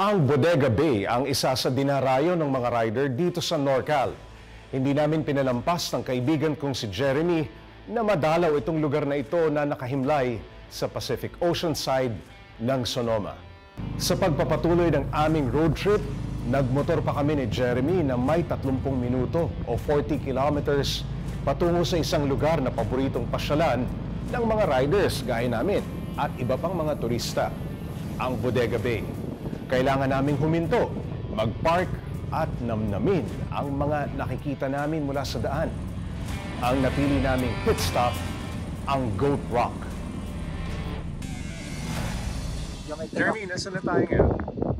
Ang Bodega Bay ang isa sa dinarayo ng mga rider dito sa Norcal. Hindi namin pinalampas ng kaibigan kong si Jeremy na madalaw itong lugar na ito na nakahimlay sa Pacific Ocean side ng Sonoma. Sa pagpapatuloy ng aming road trip, nagmotor pa kami ni Jeremy na may 30 minuto o 40 kilometers patungo sa isang lugar na paboritong pasyalan ng mga riders gaya namin at iba pang mga turista, ang Bodega Bay. Kailangan naming huminto, mag-park at namnamin ang mga nakikita namin mula sa daan. Ang napili naming pit stop, ang Goat Rock. Jeremy, nasa na tayo ngayon?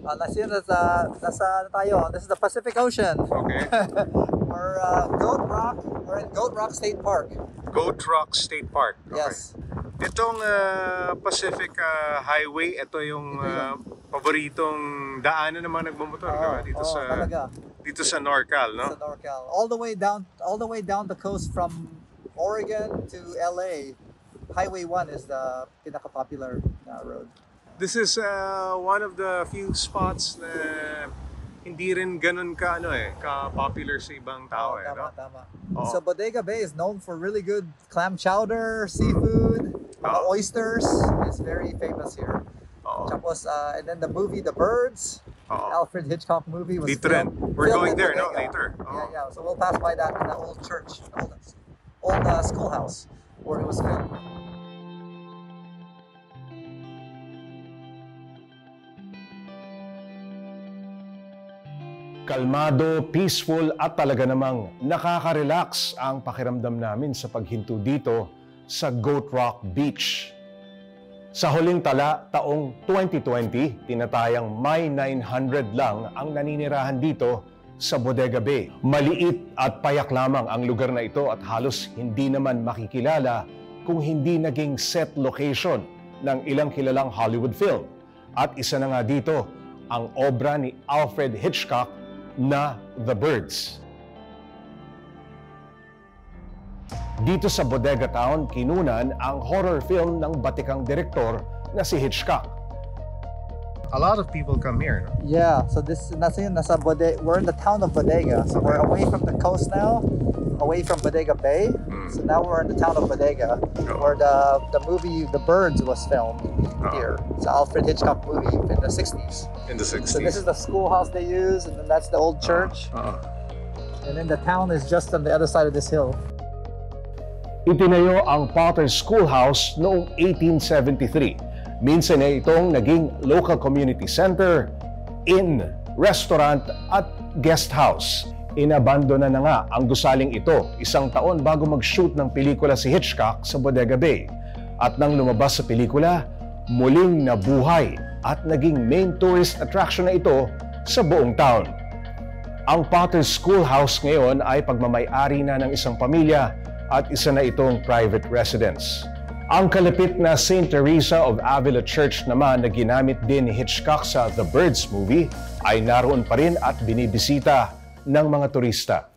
Uh, nasa, nasa, nasa ano tayo? This is the Pacific Ocean. Okay. We're uh, Goat Rock. We're in Goat Rock State Park. Goat Rock State Park. Yes. Itong uh, Pacific uh, Highway, ito yung uh, paboritong daanan ng mga nagmamotor Oo, diba? dito oo, sa talaga. dito sa Norcal, no? Sa NorCal. All the way down all the way down the coast from Oregon to LA. Highway 1 is the pinaka-popular uh, road. This is uh, one of the few spots na hindi rin ganun ka ano eh, ka popular sa ibang tao Oo, eh, tama, no? tama. Oo. So Bodega Bay is known for really good clam chowder, seafood, Oo. oysters. It's very famous here. Oo. Tapos, uh, and then the movie The Birds, Oo. Alfred Hitchcock movie was Dito rin. filmed- We're filmed going in there, no? Bodega. Later. Oo. Yeah, yeah. So we'll pass by that in the old church, old, old uh, schoolhouse where it was filmed. Kalmado, peaceful at talaga namang nakaka-relax ang pakiramdam namin sa paghinto dito sa Goat Rock Beach. Sa huling tala taong 2020, tinatayang may 900 lang ang naninirahan dito sa Bodega Bay. Maliit at payak lamang ang lugar na ito at halos hindi naman makikilala kung hindi naging set location ng ilang kilalang Hollywood film. At isa na nga dito ang obra ni Alfred Hitchcock na The Birds. Dito sa Bodega Town, kinunan ang horror film ng batikang direktor na si Hitchcock. A lot of people come here. No? Yeah, so this nasa yun, nasa Bodega, we're in the town of Bodega. So we're away from the coast now, away from Bodega Bay. Hmm. So now we're in the town of Bodega, oh. where the the movie The Birds was filmed oh. here. It's an Alfred Hitchcock movie in the 60s. In the 60s. So this is the schoolhouse they use, and then that's the old uh-huh. church. Uh-uh. And then the town is just on the other side of this hill. Itinayo ang Potter's Schoolhouse noong 1873. Minsan ay itong naging local community center, inn, restaurant at guest house. Inabandona na nga ang gusaling ito isang taon bago mag-shoot ng pelikula si Hitchcock sa Bodega Bay. At nang lumabas sa pelikula, muling nabuhay at naging main tourist attraction na ito sa buong town. Ang Potter's Schoolhouse ngayon ay pagmamayari na ng isang pamilya at isa na itong private residence. Ang kalapit na St. Teresa of Avila Church naman na ginamit din ni Hitchcock sa The Birds movie ay naroon pa rin at binibisita ng mga turista.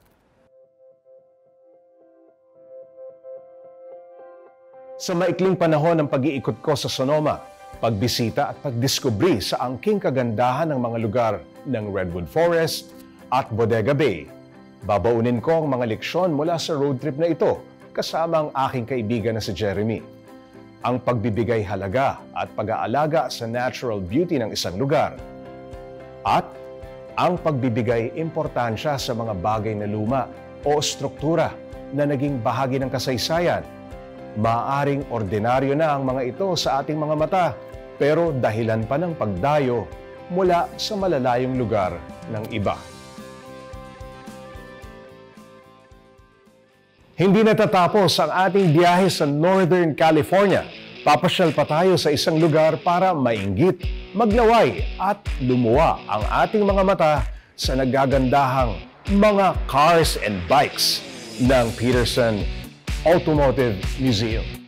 Sa maikling panahon ng pag-iikot ko sa Sonoma, pagbisita at pagdiskubri sa angking kagandahan ng mga lugar ng Redwood Forest at Bodega Bay, babaunin ko ang mga leksyon mula sa road trip na ito kasama ang aking kaibigan na si Jeremy. Ang pagbibigay halaga at pag-aalaga sa natural beauty ng isang lugar at ang pagbibigay importansya sa mga bagay na luma o struktura na naging bahagi ng kasaysayan Maaring ordinaryo na ang mga ito sa ating mga mata, pero dahilan pa ng pagdayo mula sa malalayong lugar ng iba. Hindi natatapos ang ating biyahe sa Northern California. Papasyal pa tayo sa isang lugar para mainggit, maglaway at lumuwa ang ating mga mata sa nagagandahang mga cars and bikes ng Peterson Automotive Museum.